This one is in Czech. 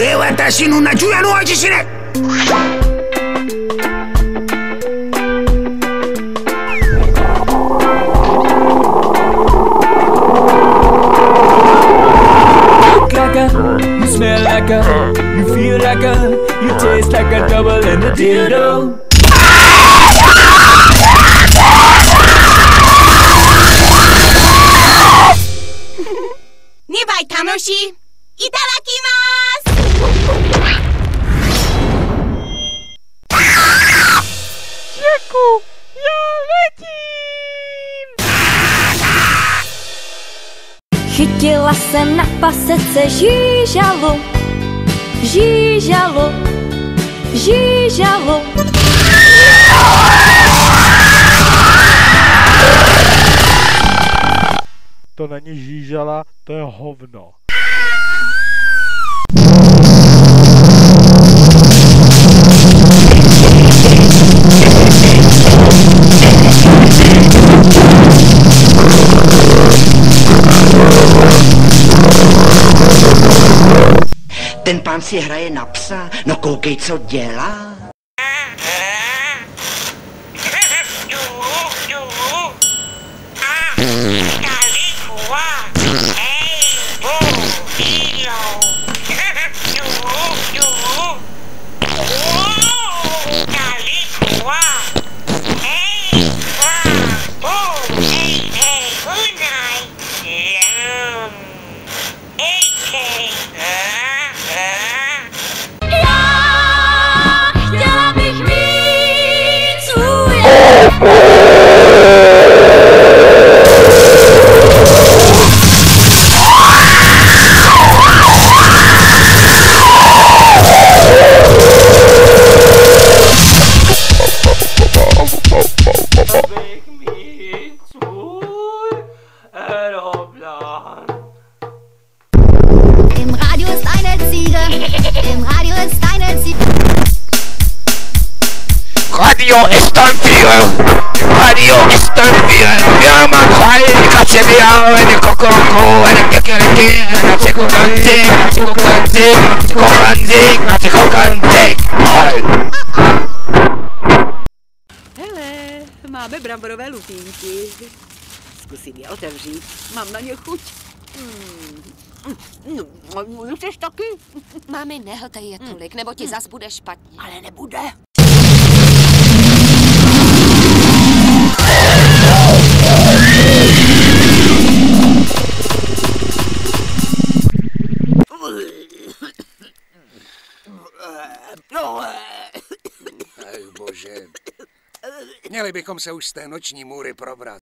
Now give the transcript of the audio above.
れは出しのなジュラの味しね You smell like a, you feel like a, you taste like a double and a dildo. Nearby, Tamoshi. Chytila jsem na pasece žížalu, žížalu, žížalu. To není žížala, to je hovno. Pán si hraje na psa, no koukej, co dělá. Já Radio Estampion! Radio Estampion! Ja, man sai, cazzo di ave, di cococo, e di chiacchiericchi, e di cocanti, e di cocanti, e di cocanti, e di cocanti! Hele, máme bramborové lupínky. Zkusím je otevřít. Mám na ně chuť. Hmm. No, chceš taky? Mami, nehltej je tolik, nebo ti zas bude špatně. Ale nebude. Ej, bože. Měli bychom se už z té noční můry probrat.